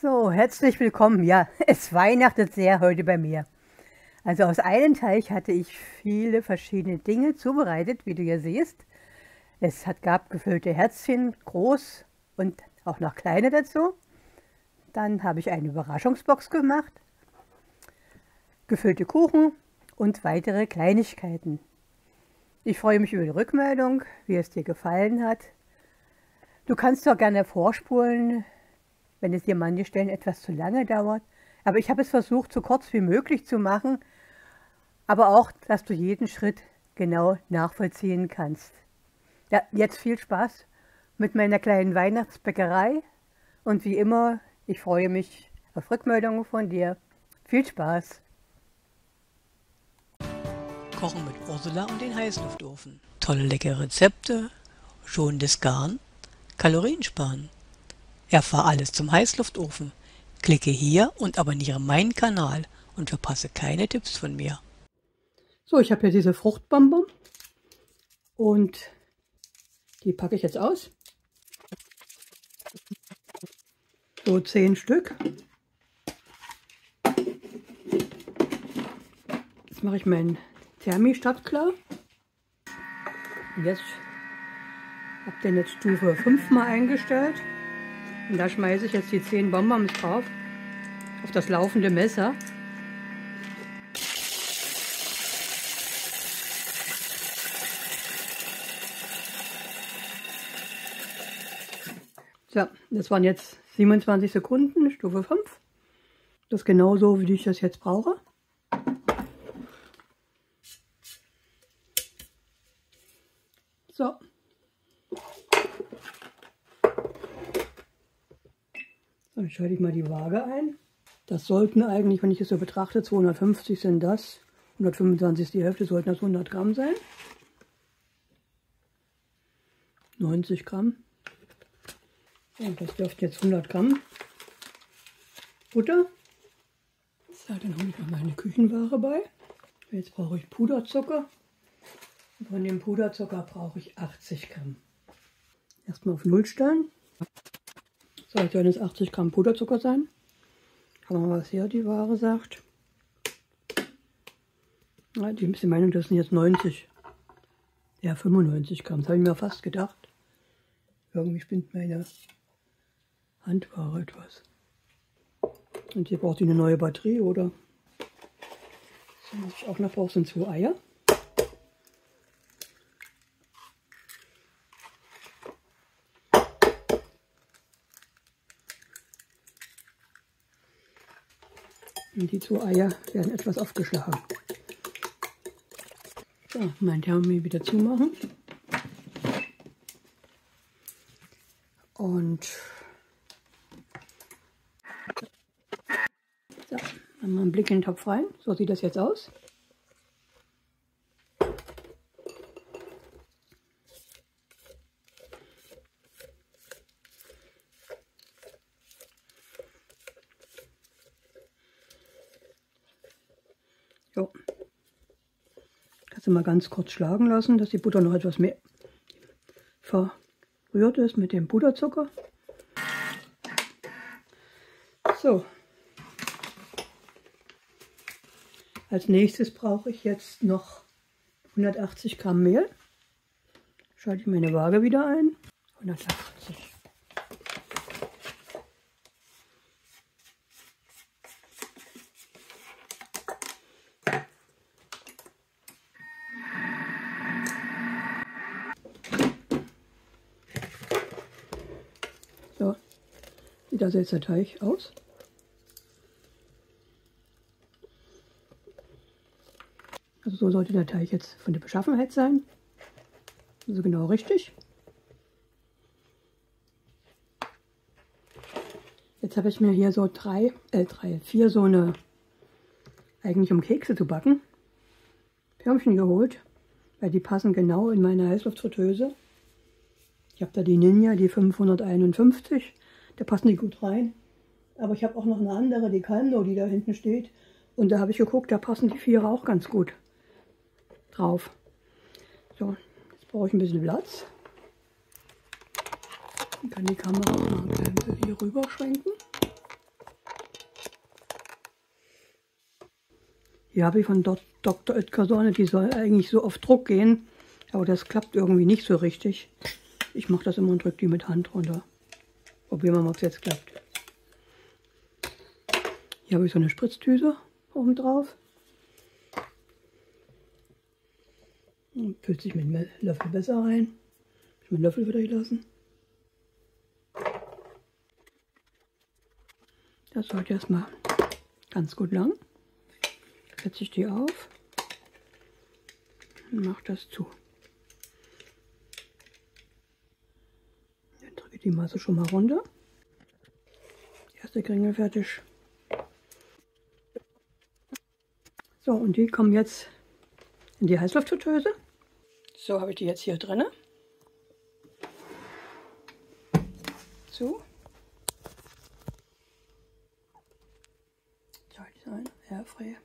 So, herzlich willkommen. Ja, es weihnachtet sehr heute bei mir. Also aus einem Teich hatte ich viele verschiedene Dinge zubereitet, wie du hier siehst. Es hat, gab gefüllte Herzchen, groß und auch noch kleine dazu. Dann habe ich eine Überraschungsbox gemacht, gefüllte Kuchen und weitere Kleinigkeiten. Ich freue mich über die Rückmeldung, wie es dir gefallen hat. Du kannst doch gerne vorspulen, wenn es dir manche Stellen etwas zu lange dauert. Aber ich habe es versucht, so kurz wie möglich zu machen, aber auch, dass du jeden Schritt genau nachvollziehen kannst. Ja, jetzt viel Spaß mit meiner kleinen Weihnachtsbäckerei und wie immer, ich freue mich auf Rückmeldungen von dir. Viel Spaß! Kochen mit Ursula und den Heißluftofen. Tolle leckere Rezepte, schonendes Garn, Kalorien sparen. Erfahr alles zum Heißluftofen. Klicke hier und abonniere meinen Kanal und verpasse keine Tipps von mir. So, ich habe hier diese Fruchtbonbon und die packe ich jetzt aus. So zehn Stück. Jetzt mache ich meinen Thermistat klar. Und jetzt habe den jetzt Stufe 5 mal eingestellt. Und da schmeiße ich jetzt die 10 Bonbons drauf, auf das laufende Messer. So, das waren jetzt 27 Sekunden, Stufe 5. Das ist genauso, wie ich das jetzt brauche. So, Dann schalte ich mal die Waage ein. Das sollten eigentlich, wenn ich es so betrachte, 250 sind das. 125 ist die Hälfte, sollten das 100 Gramm sein. 90 Gramm. Und das dürfte jetzt 100 Gramm Butter. So, dann habe ich noch meine Küchenware bei. Jetzt brauche ich Puderzucker. Von dem Puderzucker brauche ich 80 Gramm. Erstmal auf Null stellen. Jetzt sollen es 80 Gramm Puderzucker sein. Wir mal, was hier die Ware sagt. Ja, die ist die Meinung, das sind jetzt 90. Ja, 95 Gramm. Das habe ich mir fast gedacht. Irgendwie spinnt meine Handware etwas. Und hier braucht sie eine neue Batterie, oder? Was ich auch noch brauche, sind zwei Eier. Die zwei Eier werden etwas aufgeschlagen. So, mein Thermomix wieder zumachen. Und so, dann mal einen Blick in den Topf rein. So sieht das jetzt aus. Jo. Kannst du mal ganz kurz schlagen lassen, dass die Butter noch etwas mehr verrührt ist mit dem Puderzucker. So. Als nächstes brauche ich jetzt noch 180 Gramm Mehl. Schalte ich meine Waage wieder ein. 180. sieht also jetzt der Teig aus. Also so sollte der Teig jetzt von der Beschaffenheit sein. Also genau richtig. Jetzt habe ich mir hier so drei, äh drei, vier so eine, eigentlich um Kekse zu backen, Förmchen geholt, weil die passen genau in meine Heißluftfritteuse. Ich habe da die Ninja, die 551, da passen die gut rein. Aber ich habe auch noch eine andere, die Calmno, die da hinten steht. Und da habe ich geguckt, da passen die Vierer auch ganz gut drauf. So, jetzt brauche ich ein bisschen Platz. Ich kann die Kamera mal hier rüber schwenken. Hier habe ich von Dr. Oetker Sonne, die soll eigentlich so auf Druck gehen, aber das klappt irgendwie nicht so richtig. Ich mache das immer und drücke die mit Hand runter. Probieren wir mal, ob es jetzt klappt. Hier habe ich so eine Spritztüte oben drauf. Füllt sich mit einem Löffel besser rein. Ich mit Löffel wieder gelassen. Das sollte erstmal ganz gut lang. Setze ich die auf und mache das zu. Dann drücke ich die Masse schon mal runter. Die erste Kringel fertig. So, und die kommen jetzt in die Heißluftfritteuse. So habe ich die jetzt hier drin. So. Soll die sein? Airfrei.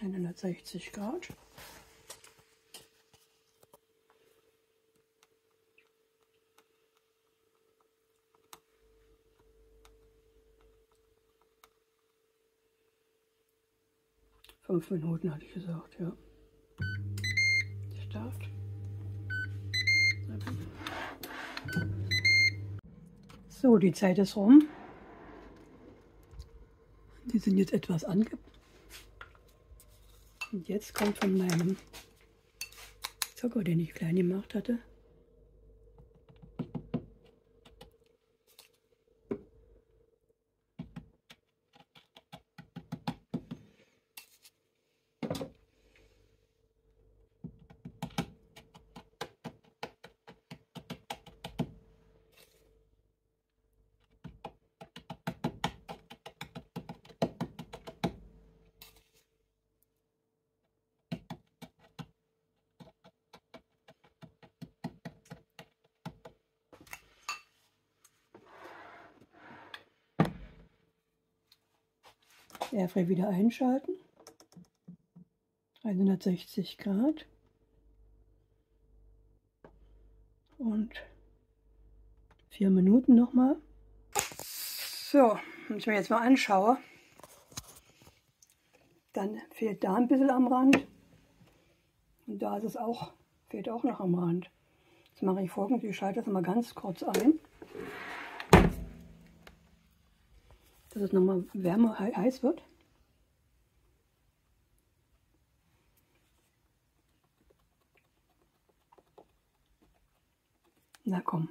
160 Grad. Fünf Minuten hatte ich gesagt, ja. Start. So, die Zeit ist rum. Die sind jetzt etwas angepasst. Und jetzt kommt von meinem Zucker, den ich klein gemacht hatte, Airfryer wieder einschalten. 360 Grad. Und vier Minuten nochmal. So, wenn ich mir jetzt mal anschaue, dann fehlt da ein bisschen am Rand. Und da ist es auch, fehlt auch noch am Rand. Jetzt mache ich folgendes, ich schalte das mal ganz kurz ein. Dass es nochmal wärmer heiß wird. Na komm.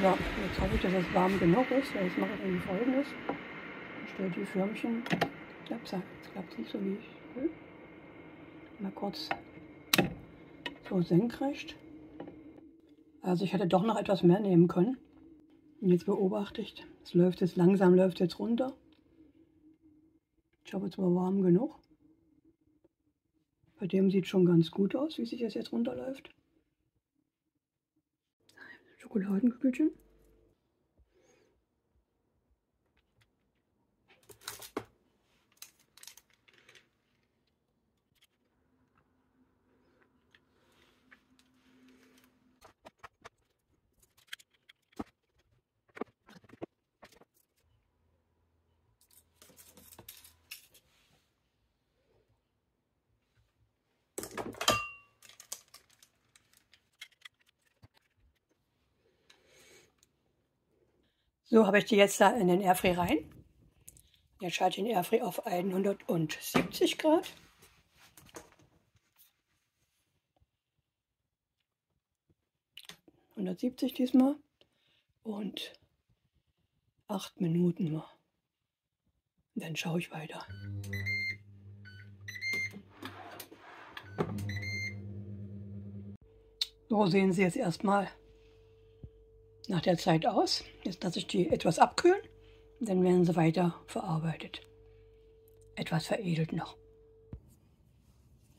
So, jetzt hoffe ich, dass es warm genug ist. Jetzt mache ich irgendwie folgendes. Ich stelle die Förmchen. Ups, jetzt klappt es nicht so wie ich will mal kurz so senkrecht. Also ich hätte doch noch etwas mehr nehmen können. Und jetzt beobachte ich, es läuft jetzt langsam, läuft jetzt runter. Ich hoffe, es war warm genug. Bei dem sieht schon ganz gut aus, wie sich das jetzt runterläuft. Schokoladenkügelchen. So habe ich die jetzt da in den Airfree rein. Jetzt schalte ich den Airfree auf 170 Grad. ...170 diesmal. Und 8 Minuten mal. dann schaue ich weiter. So sehen Sie jetzt erstmal nach der Zeit aus. Jetzt lasse ich die etwas abkühlen. Dann werden sie weiter verarbeitet. Etwas veredelt noch.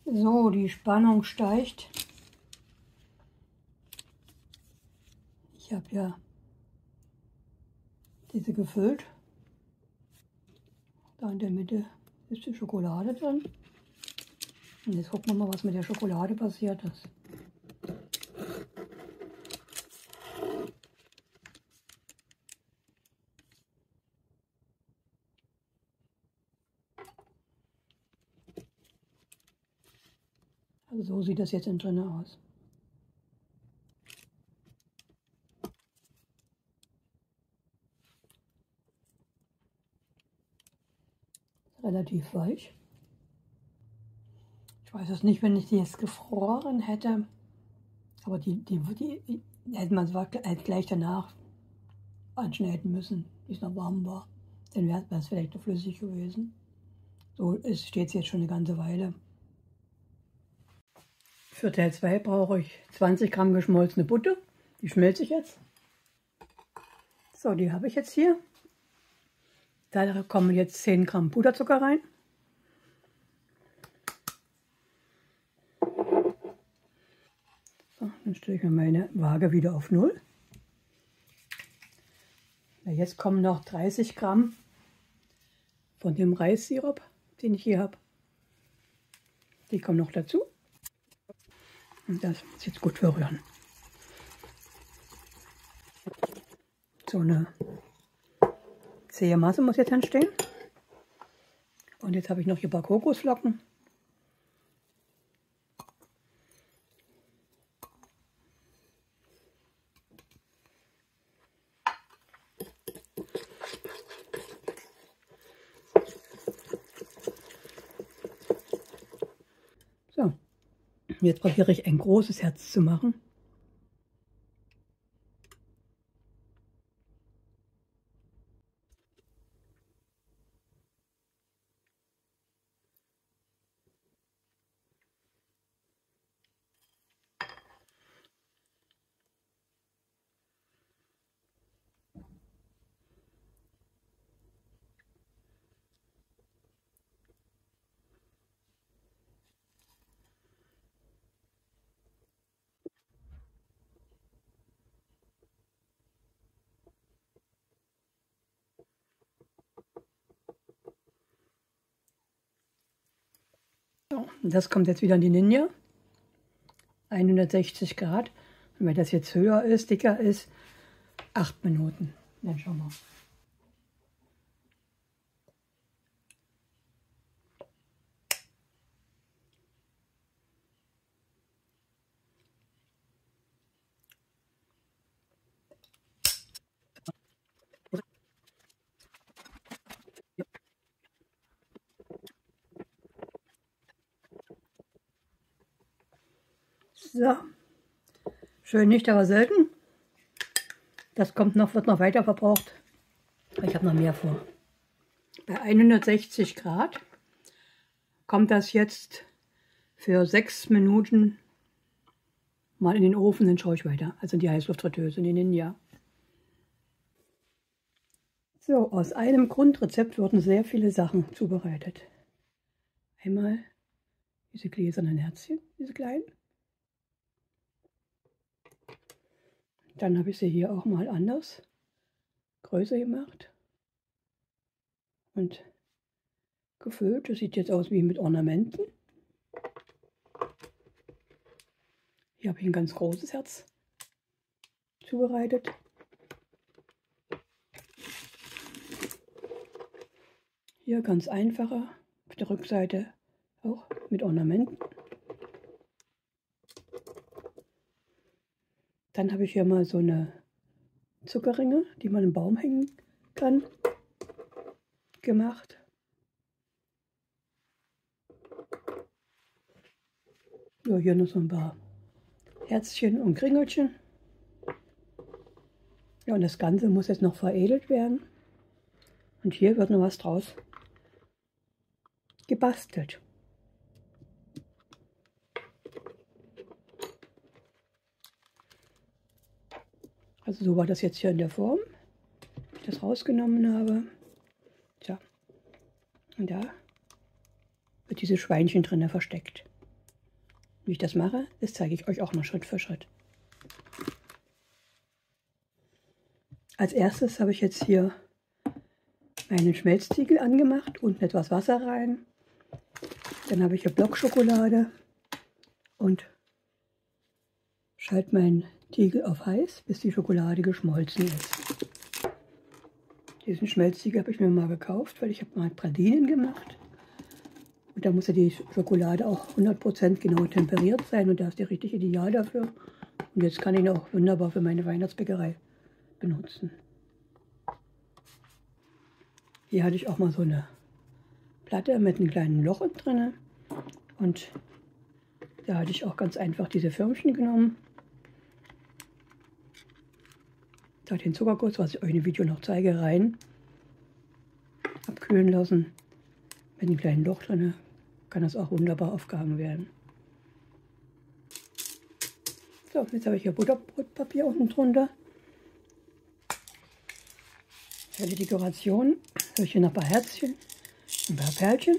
So, die Spannung steigt. Ich habe ja diese gefüllt. Da in der Mitte ist die Schokolade drin. Und jetzt gucken wir mal, was mit der Schokolade passiert ist. So sieht das jetzt in drinne aus. Relativ weich. Ich weiß es nicht, wenn ich die jetzt gefroren hätte. Aber die, die, die, die hätte man zwar gleich danach anschneiden müssen, wie es noch warm war. Dann wäre es vielleicht noch flüssig gewesen. So steht es jetzt schon eine ganze Weile. Für Teil 2 brauche ich 20 Gramm geschmolzene Butter. Die schmelze ich jetzt. So, die habe ich jetzt hier. Da kommen jetzt 10 Gramm Puderzucker rein. So, dann stelle ich mir meine Waage wieder auf Null. Jetzt kommen noch 30 Gramm von dem Reissirup, den ich hier habe. Die kommen noch dazu. Und das muss jetzt gut verrühren. So eine zähe Masse muss jetzt entstehen. Und jetzt habe ich noch hier ein paar Kokosflocken. So, jetzt probiere ich ein großes Herz zu machen. So, das kommt jetzt wieder in die Ninja. 160 Grad. Und wenn das jetzt höher ist, dicker ist, 8 Minuten. Dann schauen wir. So, schön nicht, aber selten. Das kommt noch, wird noch weiter verbraucht. Ich habe noch mehr vor. Bei 160 Grad kommt das jetzt für sechs Minuten mal in den Ofen, dann schaue ich weiter. Also in die Heißluftfritteuse, in den Ninja. So, aus einem Grundrezept wurden sehr viele Sachen zubereitet. Einmal diese gläsernen Herzchen, diese kleinen. Dann habe ich sie hier auch mal anders größer gemacht und gefüllt. Das sieht jetzt aus wie mit Ornamenten. Hier habe ich ein ganz großes Herz zubereitet. Hier ganz einfacher, auf der Rückseite auch mit Ornamenten. Dann habe ich hier mal so eine Zuckerringe, die man im Baum hängen kann, gemacht. Ja, hier noch so ein paar Herzchen und Kringelchen. Ja, und das Ganze muss jetzt noch veredelt werden. Und hier wird noch was draus gebastelt. Also so war das jetzt hier in der Form, wie ich das rausgenommen habe. Tja, und da wird dieses Schweinchen drin versteckt. Wie ich das mache, das zeige ich euch auch noch Schritt für Schritt. Als erstes habe ich jetzt hier meinen Schmelztiegel angemacht, unten etwas Wasser rein. Dann habe ich hier Blockschokolade und schalte meinen Tiegel auf heiß, bis die Schokolade geschmolzen ist. Diesen Schmelztiegel habe ich mir mal gekauft, weil ich habe mal Pralinen gemacht. Und da muss ja die Schokolade auch 100% genau temperiert sein und da ist der richtig ideal dafür. Und jetzt kann ich ihn auch wunderbar für meine Weihnachtsbäckerei benutzen. Hier hatte ich auch mal so eine Platte mit einem kleinen Loch drin. Und da hatte ich auch ganz einfach diese Förmchen genommen. Da den Zuckerguss, was ich euch im Video noch zeige, rein. Abkühlen lassen. Mit einem kleinen Loch drin kann das auch wunderbar aufgehangen werden. So, jetzt habe ich hier Butterbrotpapier unten drunter. Für die Dekoration habe ich hier noch ein paar Herzchen, ein paar Perlchen.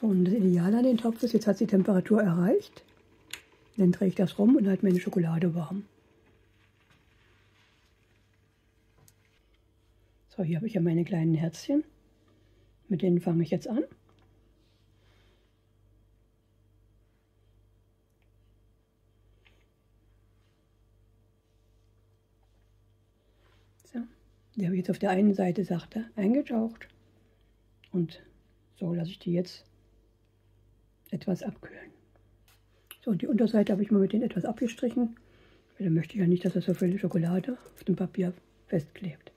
So, und das Ideale an den Topf ist, jetzt hat die Temperatur erreicht. Dann drehe ich das rum und halte meine Schokolade warm. So, hier habe ich ja meine kleinen Herzchen. Mit denen fange ich jetzt an. So, die habe ich jetzt auf der einen Seite sachte eingetaucht. Und so lasse ich die jetzt etwas abkühlen. So, und die Unterseite habe ich mal mit denen etwas abgestrichen. Weil dann möchte ich ja nicht, dass da so viel Schokolade auf dem Papier festklebt.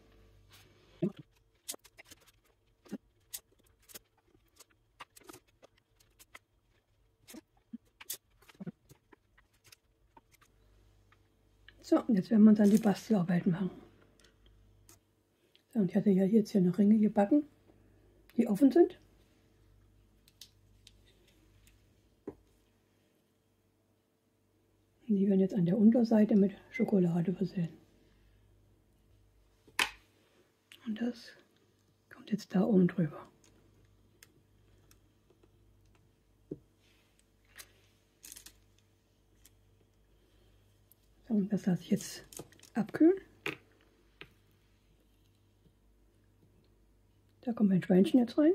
So, und jetzt werden wir dann die Bastelarbeit machen. So, und ich hatte ja jetzt hier noch Ringe gebacken, die offen sind. Die werden jetzt an der Unterseite mit Schokolade versehen. Und das kommt jetzt da oben drüber. So, und das lasse ich jetzt abkühlen. Da kommt mein Schweinchen jetzt rein.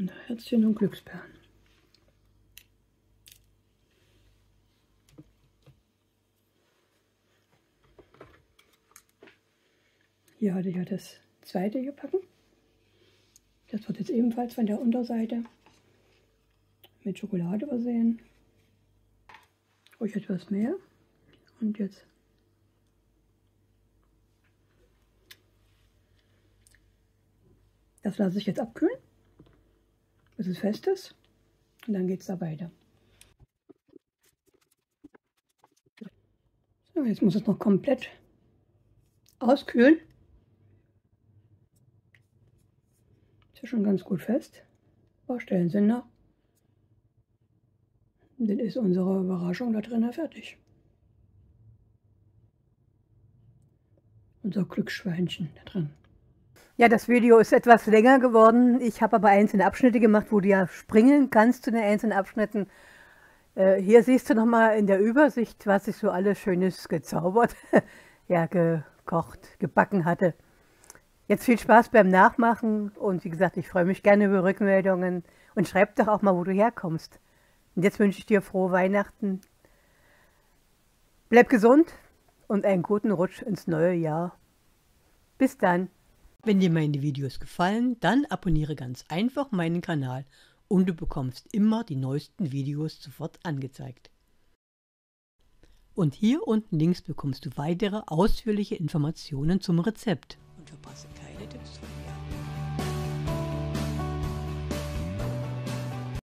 Und Herzchen und Glücksperlen. Hier hatte ich ja das zweite gepacken. Das wird jetzt ebenfalls von der Unterseite mit Schokolade versehen. Ruhig etwas mehr. Und jetzt das lasse ich jetzt abkühlen, bis es fest ist. Und dann geht es da weiter. So, jetzt muss es noch komplett auskühlen. Ist ja schon ganz gut fest. Baustellen sind noch. Dann ist unsere Überraschung da drin fertig. Unser Glücksschweinchen da drin. Ja, das Video ist etwas länger geworden. Ich habe aber einzelne Abschnitte gemacht, wo du ja springen kannst zu den einzelnen Abschnitten. Äh, hier siehst du nochmal in der Übersicht, was ich so alles Schönes gezaubert, ja, gekocht, gebacken hatte. Jetzt viel Spaß beim Nachmachen und wie gesagt, ich freue mich gerne über Rückmeldungen und schreib doch auch mal, wo du herkommst. Und jetzt wünsche ich dir frohe Weihnachten. Bleib gesund und einen guten Rutsch ins neue Jahr. Bis dann. Wenn dir meine Videos gefallen, dann abonniere ganz einfach meinen Kanal und du bekommst immer die neuesten Videos sofort angezeigt. Und hier unten links bekommst du weitere ausführliche Informationen zum Rezept. Und verpasse keine Tipps von